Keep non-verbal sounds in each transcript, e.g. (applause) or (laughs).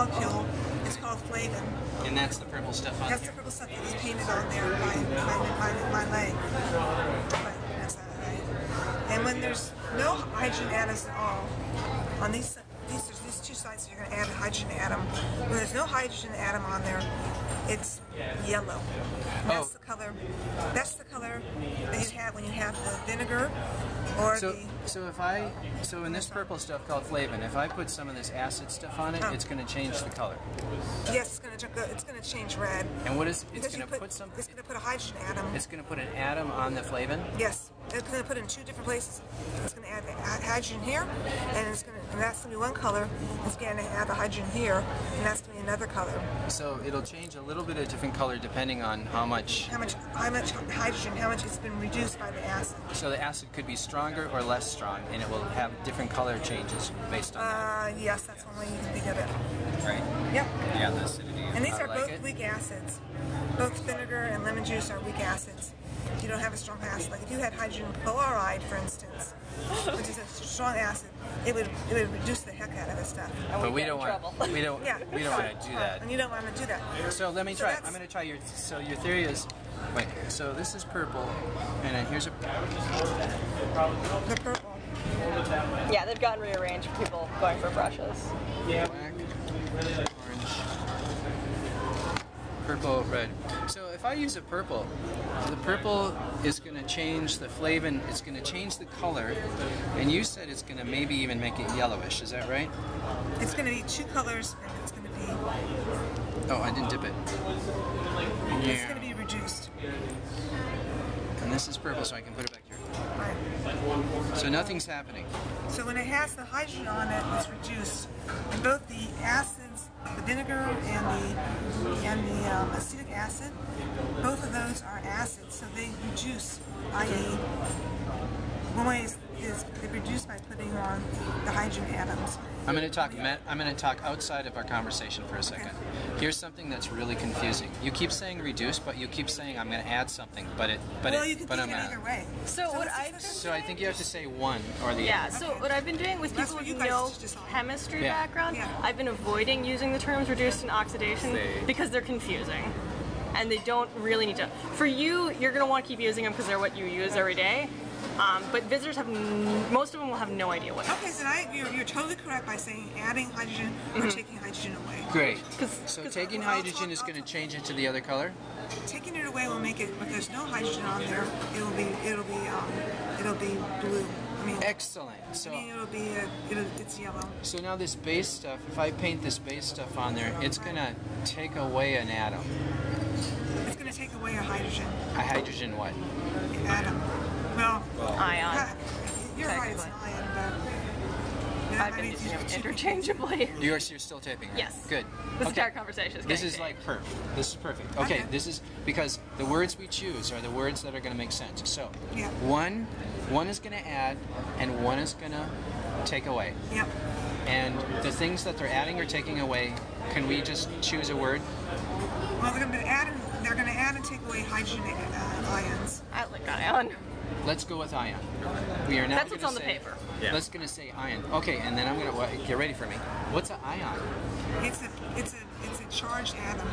molecule is called flavin. And that's the purple stuff on That's the purple stuff that was painted on there by my, my, my leg. But that's not right. And when there's no hydrogen atoms at all, on these these there's these two sides you're going to add a hydrogen atom. When there's no hydrogen atom on there, it's yellow. And that's Oh. the color. That's the color that you have when you have the vinegar or So, the. So if I, so in this purple stuff called flavin, if I put some of this acid stuff on it, Oh. it's going to change the color. Yes, it's going to it's going to change red. And what is, it's going to put some, It's going to put a hydrogen atom. it's going to put an atom on the flavin. Yes, it's going to put it in two different places. It's going to add the hydrogen here, and it's going to, and that's going to be one color. It's going to add the hydrogen here, and that's going to be another color. So it'll change a little bit of different color depending on how much. How much, how much hydrogen, how much it's been reduced by the acid. So the acid could be stronger or less strong, and it will have different color changes based on Uh, yes, that's one way you can think of it. Right. Yep. Yeah, the acidity. And these I are like both it. weak acids. Both vinegar and lemon juice are weak acids. You don't have a strong acid. Like if you had hydrogen chloride, for instance, which is a strong acid, it would it would reduce the heck out of this stuff. And But we we don't want. trouble. We don't. Yeah. We don't want to do uh, that. And you don't want to do that. So let me So try. I'm going to try your. So your theory is, wait. So this is purple, and then here's a. The purple. Yeah, they've gotten rearranged for people going for brushes. Black, orange, purple, red. So if I use a purple, the purple is going to change the flavin. It's going to change the color, and you said it's going to maybe even make it yellowish. Is that right? It's going to be two colors, and it's going to be Oh, I didn't dip it. Yeah. it's going to be reduced. And this is purple, so I can put it back here. Right. So nothing's happening. So when it has the hydrogen on it, it's reduced. Vinegar and the and the um, acetic acid, both of those are acids, so they reduce. I.e., is, is they reduce by putting on the hydrogen atoms. I'm going to talk. me- I'm going to talk outside of our conversation for a second. Here's something that's really confusing. You keep saying reduce, but you keep saying I'm going to add something, but it, but well, it, you can but think I'm it not. either way. So what I've been So I think you have to say one or the Yeah, other. so what I've been doing with people with no chemistry Yeah. background, Yeah. I've been avoiding using the terms reduced and oxidation They- because they're confusing. And they don't really need to. For you, you're going to want to keep using them because they're what you use every day. Um, but visitors have, most of them will have no idea what it Okay, so I, you're, you're totally correct by saying adding hydrogen or Mm-hmm. taking hydrogen away. Great. 'Cause- So 'cause taking I'll- I'll hydrogen talk- is going to change it to the other color. Taking it away will make it. If there's no hydrogen on there, it'll be it'll be um, it'll be blue. I mean, Excellent. I So mean it'll be uh it'll, it's yellow. so now this base stuff. If I paint this base stuff on there, it's going to take away an atom. It's going to take away a hydrogen A hydrogen what? atom. Well, ion. ha- you're right. It's ion, but. I've been using them (laughs) interchangeably. You're, you're still taping, right? Yes. Good. This Okay. entire conversation is This is like perfect. This is perfect. Okay, Okay. this is because the words we choose are the words that are going to make sense. So, Yeah. one, one is going to add, and one is going to take away. Yep. And the things that they're adding or taking away, can we just choose a word? Well, they're going to add. and- They're going to add and take away hydrogen uh, ions. I like ion. Let's go with ion. We are now. That's what's gonna on the paper. Yeah. Let's gonna say ion. Okay, and then I'm gonna what, get ready for me. What's an ion? It's a it's a it's a charged atom.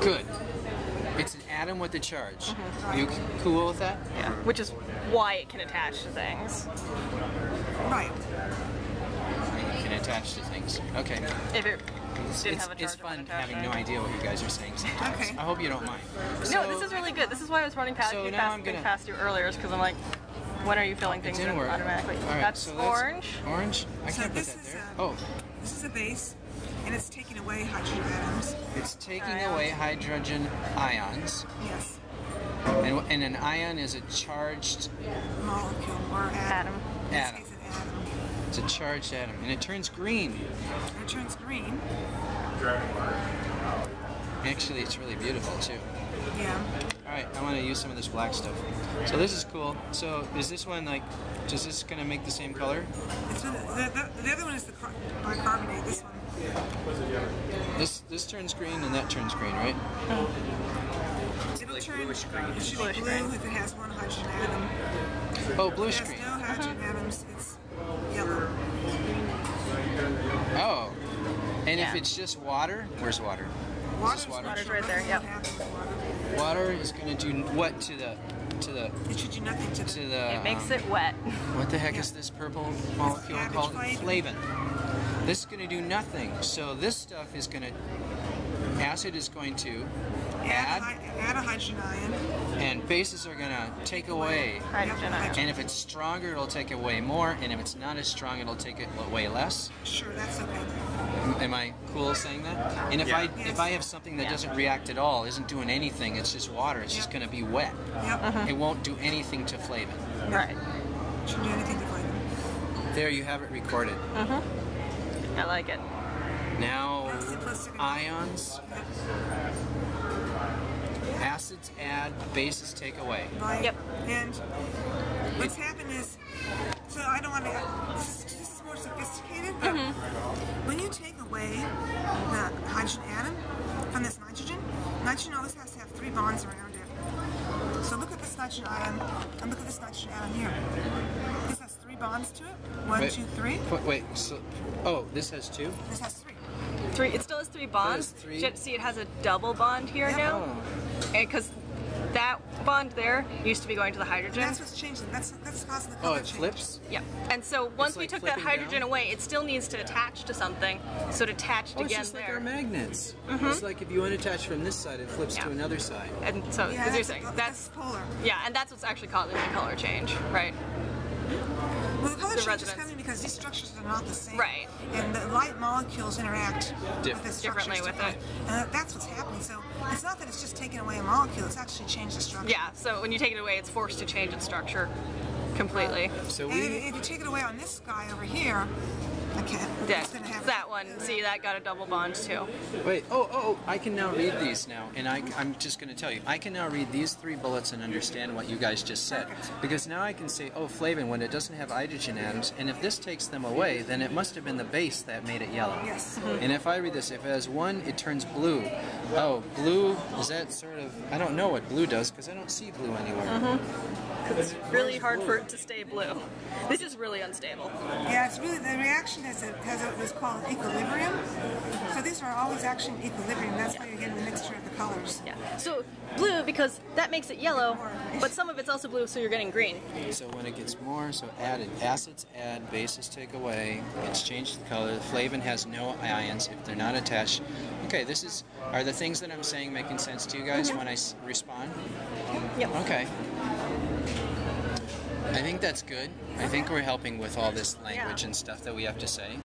Good. It's an atom with a charge. Mm-hmm. You cool with that? Yeah. Which is why it can attach to things. Right. You can attach to things. Okay. If it It's, didn't it's, have a charge it's fun attach having to no idea what you guys are saying sometimes. Okay. I hope you don't mind. No, this is really good. This is why I was running past So you now past I'm gonna- past you earlier, is because I'm like, when are you filling It things didn't in work. automatically? All right, that's so orange. Orange? I So can't put this that is, there. Oh, This is a base, and it's taking away hydrogen atoms. it's taking Ions. away hydrogen ions. Yes. And, and an ion is a charged, Molecule or atom. Atom. In this Atom. Case, an atom. it's a charged atom, and it turns green. It turns green. Actually, it's really beautiful too. Yeah. All right, I want to use some of this black stuff. So this is cool. So is this one like, is this gonna make the same color? It's, the, the, the other one is the car- bicarbonate. This one. This this turns green and that turns green, right? It'll like turn. bluish green. It should be blue if it has one hydrogen atom. Oh, bluish it green. Has no hydrogen atoms, it's yellow. Oh, And if it's just water, where's water? Water's, water. Water's right there, yep. Water is going to do what to the to the It should do nothing to to the. the It makes um, it wet. What the heck is this purple molecule called? flavin. Flavin. This is going to do nothing. So this stuff is going to acid is going to Add, add, a hydrogen ion. and bases are going to take away. Hydrogen ion. And if it's stronger, it'll take away more, and if it's not as strong, it'll take it away less. Sure, that's okay. Am I cool saying that? And if I if I have something that Yeah. doesn't react at all, isn't doing anything, it's just water. It's just going to be wet. Yep. It won't do anything to flavin. Right. Shouldn't do anything to flavor. There you have it recorded. Uh huh. I like it. Now, That's simplistic. Ions, acids add, bases take away. Right? Yep. And what's happened is, so I don't want to. This is, this is more sophisticated, but Mm-hmm. when you take away the hydrogen atom from this nitrogen, nitrogen always has to have three bonds around it. So look at this nitrogen atom, and look at this nitrogen atom here. This has three bonds to it. One, Wait. two, three. Wait, wait, so, oh, this has two? This has three. Three. It still has three bonds. three? Ju- See, it has a double bond here Yep. now, Oh. because that bond there used to be going to the hydrogen. That's what's changing. That's that's causing the Oh, color it change. flips? Yeah. And so once we took that hydrogen down? away, it still needs to attach to something. So it attached Oh, it's again just like there. our magnets. Mm-hmm. It's like if you unattach from this side, it flips Yeah. to another side. and so, Yeah, as you're that's, saying, that's, that's polar. yeah, and that's what's actually causing the color change, right? Well, the color the change is coming because these structures are not the same. Right. And the light molecules interact Diff- with the Differently with differently. And that's what's happening. So it's not that it's just taking away a molecule, it's actually changed the structure. Yeah. So when you take it away, it's forced to change its structure completely. So And if, if you take it away on this guy over here, I can't. Yeah, it's gonna have that one. See, that got a double bond too. wait, oh, oh, oh I can now read these now. And I, I'm just going to tell you, I can now read these three bullets and understand what you guys just said. Because now I can say, oh, flavin, when it doesn't have hydrogen atoms, and if this takes them away, then it must have been the base that made it yellow. Yes. And if I read this, if it has one, it turns blue. Oh, blue, is that sort of, I don't know what blue does because I don't see blue anywhere. Mm-hmm. Because it's really hard for it to stay blue. This is really unstable. Yeah, it's really the reaction has a, has a, what's called equilibrium. So these are always actually in equilibrium. That's why you're getting the mixture of the colors. Yeah. So blue because that makes it yellow, but some of it's also blue, so you're getting green. So when it gets more, so added acids add, bases take away. It's changed the color. The flavin has no ions if they're not attached. Okay, this is are the things that I'm saying making sense to you guys mm-hmm. when I s- respond? Yep. Okay. I think that's good. I think we're helping with all this language and stuff that we have to say.